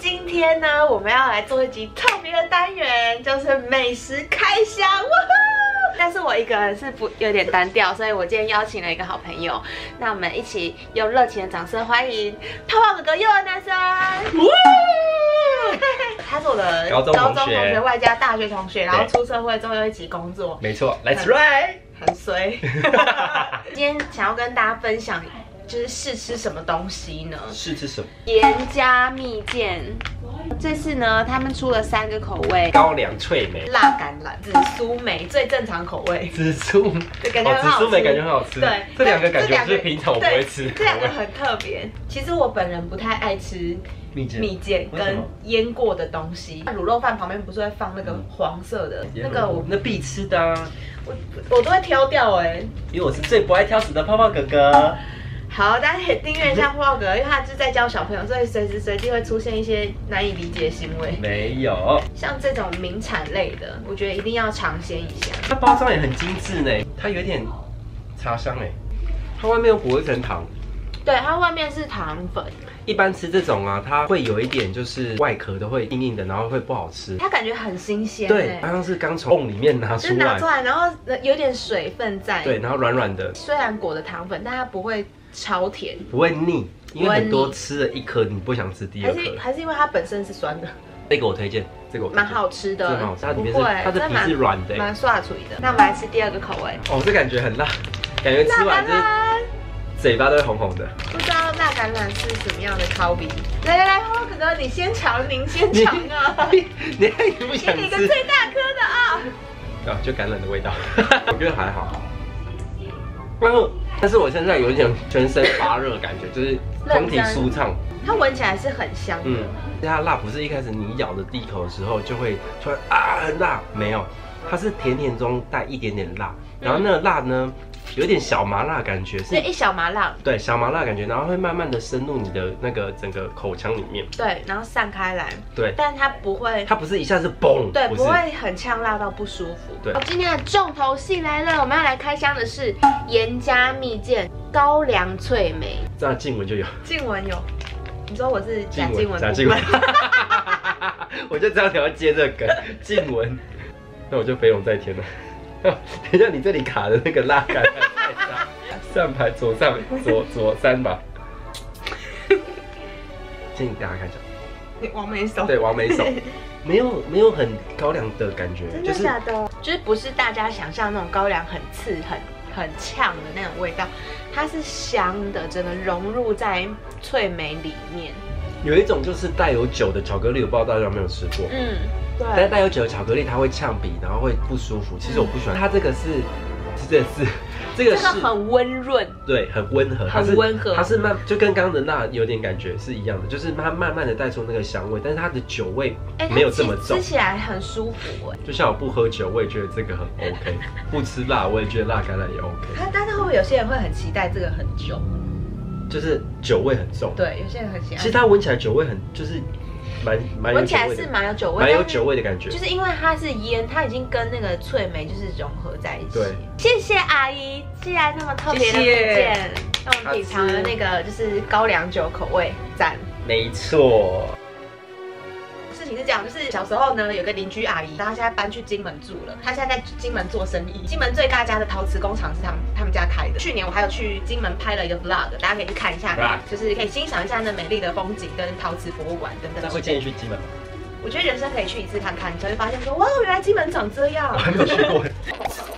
今天呢，我们要来做一集特别的单元，就是美食开箱。哇！但是我一个人是不有点单调，所以我今天邀请了一个好朋友，那我们一起用热情的掌声欢迎泡泡哥哥幼儿男生。他是我的高中同学同学外加大学同学，然后出社会之后又一起工作，没错，Let's right。很衰。今天想要跟大家分享，就是试吃什么东西呢？试吃什么？盐加蜜饯。这次呢，他们出了三个口味：高粱脆梅、辣橄榄、紫苏梅，最正常口味。紫苏，对感觉很好吃哦紫苏梅感觉很好吃。对，这两个感觉是平常我不会吃这两个很特别。其实我本人不太爱吃蜜饯蜜饯跟腌过的东西。卤肉饭旁边不是会放那个黄色的，那个我那必吃的啊，我我都会挑掉哎、因为我是最不爱挑食的泡泡哥哥。好，大家可以订阅一下泡泡哥，因为他是在教小朋友，所以随时随地会出现一些难以理解的行为。没有，像这种名产类的，我觉得一定要尝鲜一下。它包装也很精致呢，它有点茶香哎，它外面有裹一层糖。对，它外面是糖粉，一般吃这种啊，它会有一点就是外壳都会硬硬的，然后会不好吃。它感觉很新鲜、对，欸好像是刚从瓮里面拿出来就拿出。来，然后有点水分在。对，，然后软软的，虽然裹的糖粉，但它不会超甜，不会腻，因为很多吃了一颗，你不想吃第还二颗。还是还是因为它本身是酸的，这个我推荐，这个蛮好吃的。这个蛮好吃它里面是它的皮是软的欸蛮刷脆的。那我们来吃第二个口味，哦，这感觉很辣，感觉吃完就是。嘴巴都会红红的。不知道那橄榄是什么样的烤比？来来来，哥哥，你先尝，您先尝啊！你你还不给想吃？你一个最大颗的啊！啊，就橄榄的味道，我觉得还好。然后，但是我现在有一点全身发热的感觉，就是通体舒畅。它闻起来是很香的，嗯，它辣不是一开始你咬的第一口的时候就会突然啊很辣，没有，它是甜甜中带一点点辣，然后那个辣呢有点小麻辣感觉，是对，一小麻辣，对小麻辣感觉，然后会慢慢的深入你的那个整个口腔里面，对，然后散开来，对，但它不会，它不是一下子嘣，对，不是，不会很呛辣到不舒服。对。好，今天的重头戏来了，我们要来开箱的是盐加蜜饯高粱脆梅。这样静文就有。静文有，你说我是贾 静文，贾静雯，我就知道你要接这个梗，静雯，那我就飞龙在天了。等一下，你这里卡的那个拉杆太大，上排左上左左三吧。请大家看一下，你王梅手，对，王梅手，没有没有很高粱的感觉，真的假的？就是不是大家想象那种高粱很刺、很很呛的那种味道，它是香的，真的融入在脆梅里面。有一种就是带有酒的巧克力，我不知道大家有没有吃过。嗯，对但是带有酒的巧克力它会呛鼻，然后会不舒服。其实我不喜欢，它这个是，是这个是，这个这是个很温润，对，很温和，它是很温和它是慢，就跟刚刚的辣有点感觉是一样的，就是它慢慢的带出那个香味，但是它的酒味哎没有这么重它吃。起来很舒服哎。就像我不喝酒，我也觉得这个很 OK；不吃辣，我也觉得辣橄榄也 OK。它但是会不会有些人会很期待这个很久？就是酒味很重。，对，有些人很喜欢。其实它闻起来酒味很，就是蛮蛮闻起来是蛮有酒味，蛮有酒味的感觉。就是因为它是烟，它已经跟那个脆梅就是融合在一起。对，谢谢阿姨既然那么特别的谢谢蜜饯，让我们品尝了那个就是高粱酒口味，赞。没错，事情是这样，就是小时候呢，有个邻居阿姨，然后现在搬去金门住了。她现在在金门做生意，金门最大家的陶瓷工厂是他们他们家开的。去年我还有去金门拍了一个 vlog，大家可以去看一下就是可以欣赏一下那美丽的风景跟陶瓷博物馆等等。那会建议去金门吗？我觉得人生可以去一次看看，你才会发现说，哇，原来金门长这样我。还没有去过。